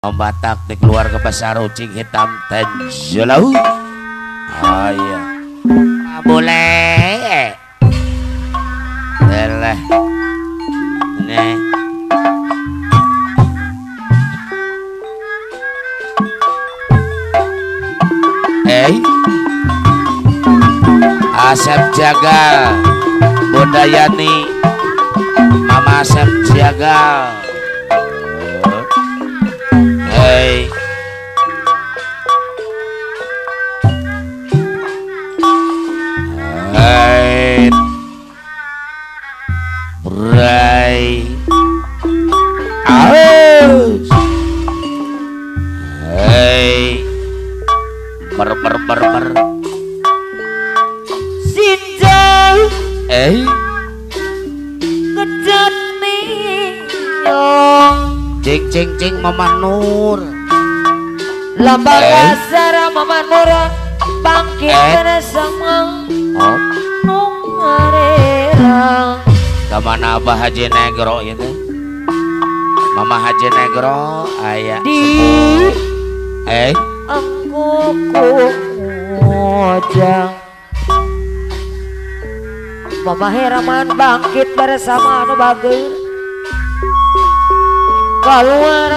Batak di keluarga besar ucing hitam tenjelau. Oh iya. Ah, boleh. Telah. Nih. Eh. Asep Jagal. Budayani. Mama Asep Jagal. Cing cing cing Mama Nur. Lambang Eh. dasar mama nura bangkit Eh. dari sama nungarera Ke mana Abah Haji Negro itu? Mama Haji Negro ayah di eh angkuku mojang Mama Heraman bangkit bersama anu bager keluar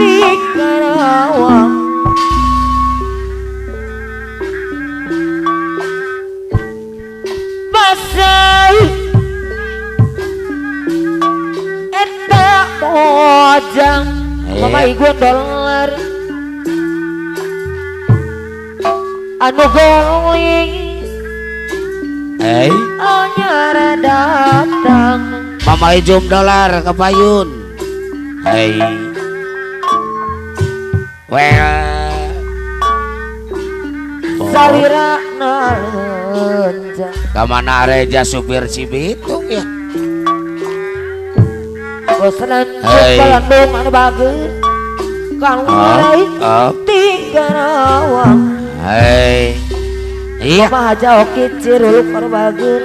di Karawang. Basai Eta mojang. Mama Iya. igu dolar Anu goling eh Anyara datang. Mama Ijum dolar ke Payun. Hey. Kamana Reja supir Cibitung ya? Bosenan hey. Bandung anu bagus Kalau oh, tiga rawang Hei Iya. Mama aja oke ciruluk mana bagus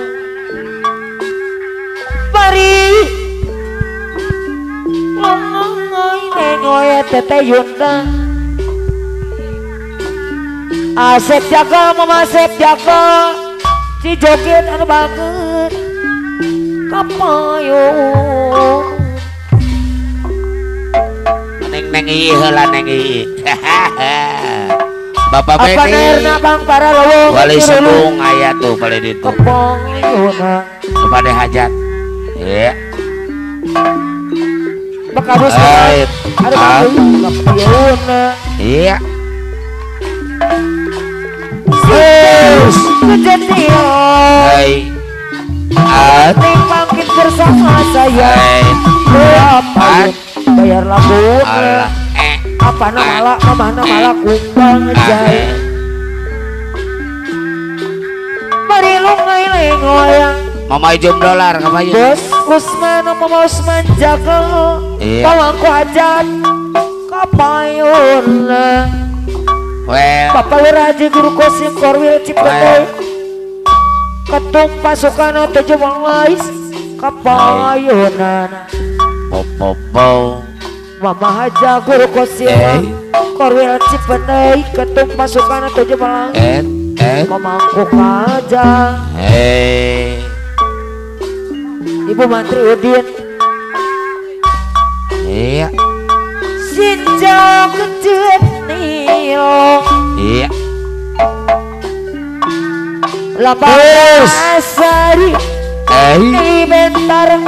Pari Ngomong nengoy tete Yunda Asep jaga mama Asep jaga Si joget anu bager Kapayun Neng neng iya heula neng iya. Bapak Apa Bedi. nairna bang para lowong Wali sebung ayat tuh pada itu. Kapayuna Kepada hajat. Iya. Bekabus. Ah. Iya. Hai. Bersama saya Hai. Berapa At. Bayar. Eh. Apa nama malah Mana malah kumbang jaya Ah. Mari lu Mama Ijum dolar Payun. Bos Usman Mama Usman jaga Iya. Hajat Kapayun. Bapak Wiraji Guru Kosim Korwil Cipete Ketum pasukan tujuh mangais Kapayunan Popopo. Mama Haja Guru Kosim. Korwil Cipete Ketum pasukan tujuh mangais Eh. Eh. Memangku aja Hei. Ibu Mantri Udin Sinjau kejet nio Iya. Lambang Terus. asari Eh. Bentar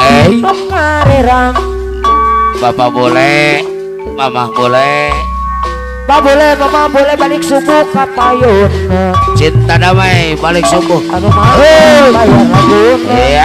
Eh. Pengarerang Bapak boleh. Mama boleh. Ba boleh mama boleh balik subuh kapayun Cinta damai balik subuh. Anu mah bayar lagun Iya.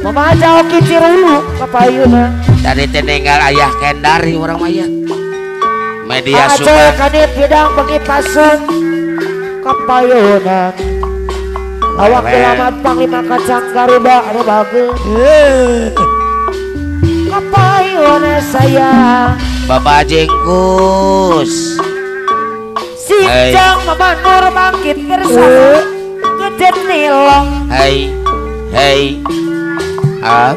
Mama aja oke cirulu kapayuna. Tadi tinggal ayah kendari orang maya. Media Aja suka kanit bidang pengipasan kapayuna. Awak kelamat panglima kacang Garuda ada bagus. Kapayuna saya. Bapak Jengkus. Si Hey. Jang Mama Nur bangkit bersama Ngedet nilong Hai, hai, up,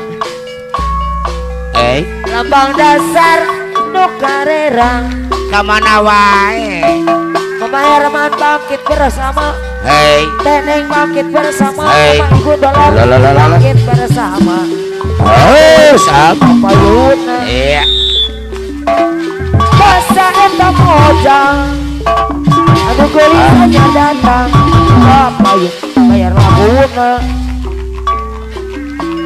hey, Lambang dasar Nukarerang ke mana wae? Mama Herman bangkit bersama. Hei, Teneng bangkit bersama. Dolar Lalalala. bangkit bersama. Harus up, Payuna iya, Masa eta mojang Anu gelisahnya datang Kapayun Bayar labuna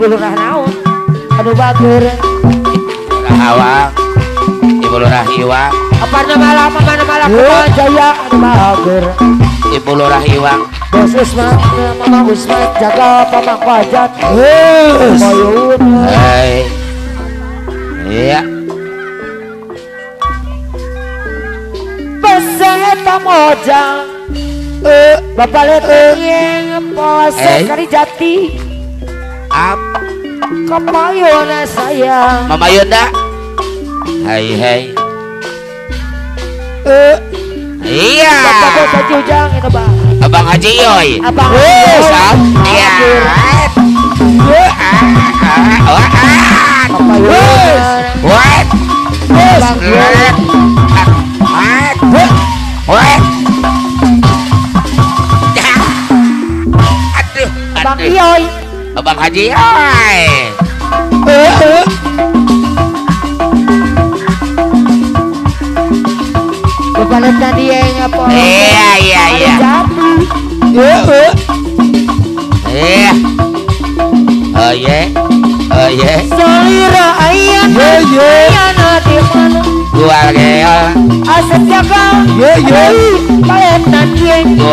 Lurah naon? Aduh bager. Lurah Awang, Ibu Lurah Iwang, Apa nama lama mana malah Kepala Jaya Aduh bager. Ibu Lurah Iwang, Bos Usman Mama Usman Jaga Mama Kwajat Boyun hei, iya, Peseta mojang Eh Bapak lihat yang Pose Eh. kari jati maaf. Kemayona sayang. Mama Yunda Hai hai Eh. Iya. Bapak Haji jujang itu bang Abang Haji Yoy Abang Haji Yoy ah. Iya Haji Yoy. Kepada tadi yang apa? Iya, iya, iya. Jati. Iya. Oh ye. Oh ye. Salira ayan. Ayan di mana? Gua geol. Asap jaga. Palet nanti. Gua geol.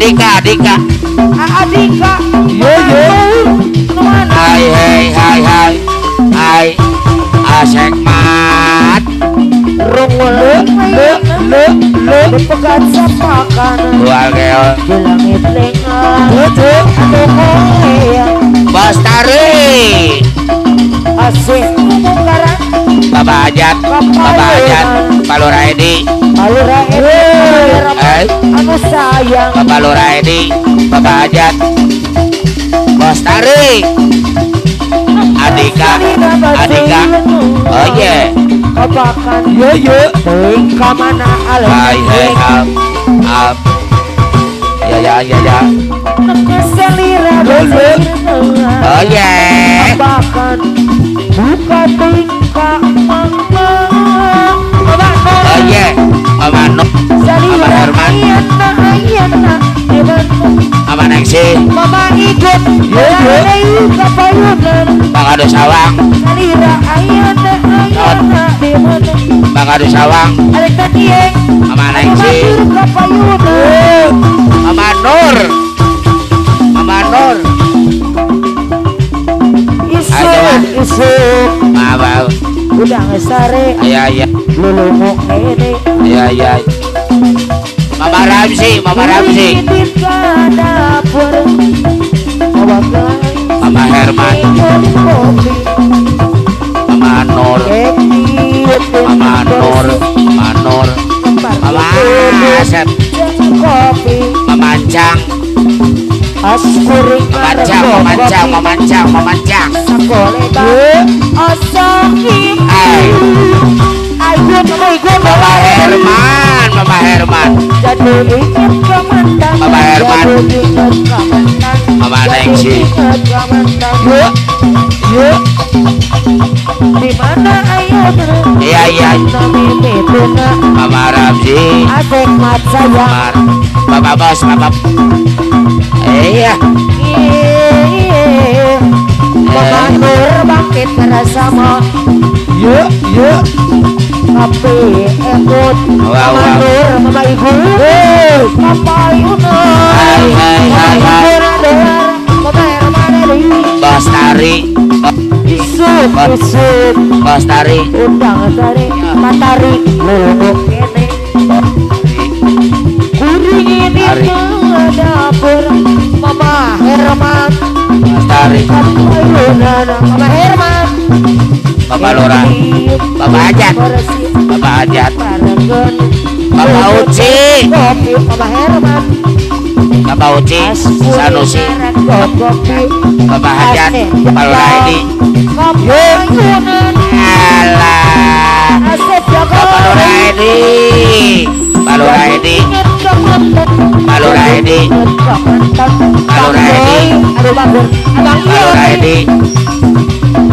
Adika, Adika. Adika. Ke mana? Hai, hai, hai, hai. Hai. Asek mat. Rungul le le le Pegat sapakan Gua geol. Di langit lengan Aduh korea Bastari. Asik Bapak Ajat, Bapak Ajat, Pak Lurah Edi, Alura Eh. Anu sayang? Bapak Lurah Edi, Bapak Ajat, Bastari, Adika, Adika, oh ye, Kapakan Yo yo Ting kamana alun hai hai up, up, ya ya ya ya, Keselira oh ye, Kapakan Buka tingkah mama Bang Adu Sawang, Bang Adu Sawang, Mama Nengsi, Mama Nur, Mama Nur, Isuk isuk Mama, Udah ngesare ayah ayah. Lulungok ini Iya iya. Mama Ramsi, Mama Ramsi, Mama Herman, Mama Nur, Mama Nur, Mama Nur, Mama Asep, kopi Mama Ancang, askuring Mama Herman, Mama Herman, Mama Herman Yuk Yuk di mana ayo Iya iya. Mama Ramzi Asik mat Mama Bapak bos Bapak Iya Mama Nur bangkit bersama Yuk yuk Tapi ekut Wow, Mama Ibu Papa Yuna Hai hai hai hai Bos Tari Isuk Isuk. Bos Tari Undang Tari Matari Lulu Kene Kuring ini Hari. dapur Mama Herman. Bos Tari Papa Yuna Mama Herman. Bapak Lurah. Bapak Ajat. Bapak Ajat. Bapak Uci Mama Herman Bapak Uci Sanusi Bapak Hajat Bapak Lurah ini Alah Bapak Lurah ini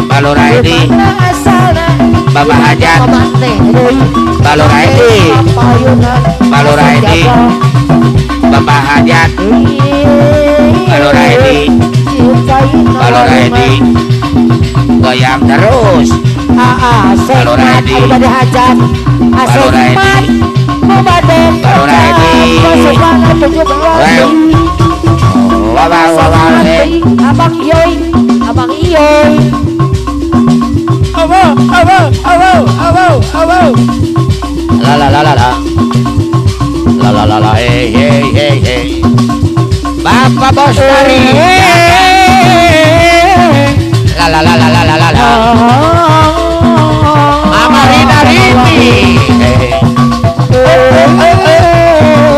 Bapak Lurah ini Bapak Aduh bagus Abang Bapak Lurah ini Bapak Lurah ini Bapak Hajat Bapak Lurah ini Bapak La la la la la. La la la la. Hey hey hey hey. Bapak bos dari La la la la la la la la. Mama Rina Rini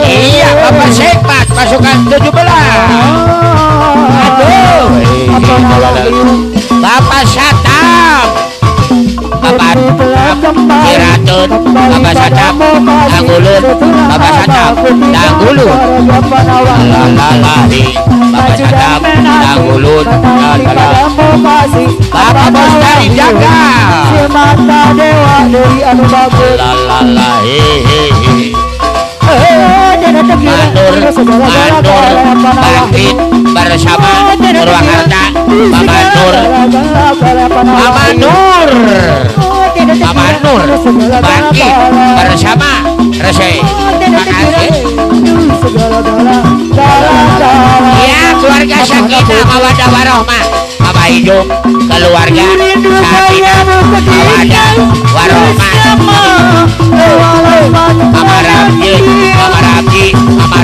Iya Bapak Sekmat pasukan 17 Kiratun Bapak Satam Danggulun Bapak Satam Danggulun Lalalahi Bapak Satam Danggulun Lalala Bapak Bos dari Jaga Mata dewa dari anu bagus Lalalahi Mandur Mandur Bangkit Bersama Purwakarta Mama Nur Bangkit Bersama Makasih Ya keluarga Sakinah Mawadah Warohmah Bapak Keluarga Sakinah Mawadah Warohmah Mama Ramji Mama Ramji Mama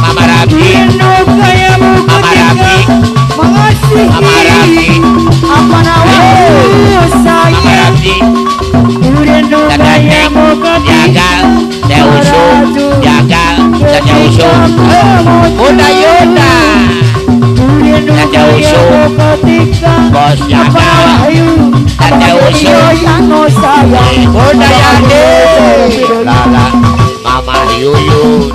Mama Bunda Yunda Teteh Usu. Bos Jagal Teteh Usu. Bunda Yandi Lala. Mama Yuyun.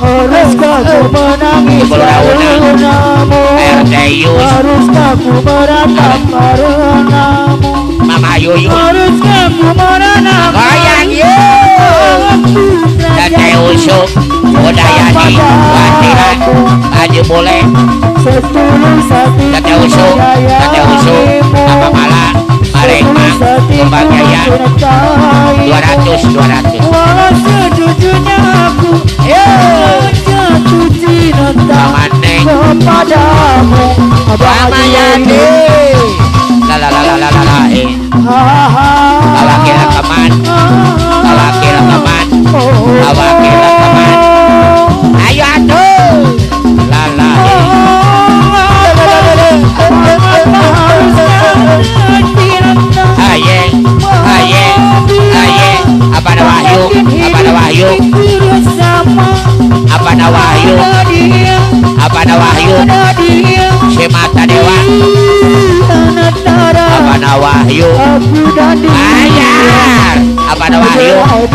Haruskah ku menangis karenamu RT Yus Haruskah ku meratap karenamu Mama Yuyun. Haruskah ku meratap Goyang yuk Yandi Wantiran Haji Boleh. Teteh Usu Teteh Usu Mama Mala Maremang Kembang Jaya 200 200 Walau sejujurnya aku Jatuh cinta Kepadamu Mama Yandi La la la la la la eh. Bawa kira keman. Bawa kira keman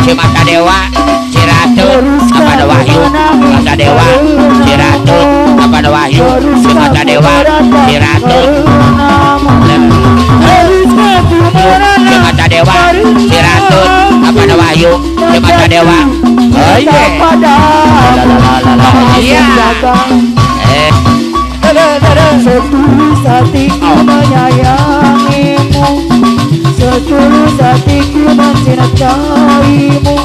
Si mata dewa Si ratu Apa ada wahyu? Mata Dewa Si Ratu kepada Wahyu? Si Mata Dewa Si Ratu Si Mata Dewa Si Ratu kepada Wahyu? Si Mata Dewa. Oh iya. Iya. Eh. Setulus hatiku menyayangimu Setulus hatiku mencintaimu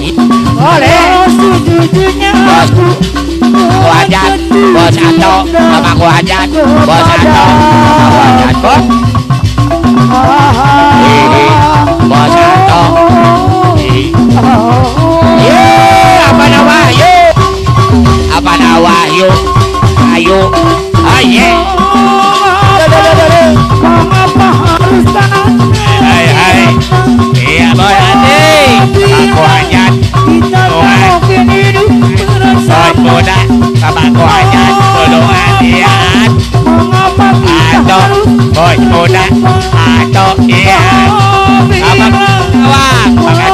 Boleh Sejujurnya aku hajat Bos Ato Sama aku hajat Bos Ato Aku hajat Bos harus Bos muda Ato Ian Apa Sawang Pengadu sawang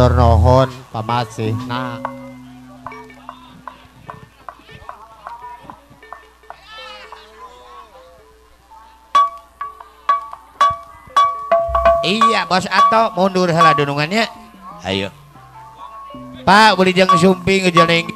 atur nuhun pamasihna Iya bos Ato mundur salah dunungannya Ayo. Pak boleh jangan sumping ngejalan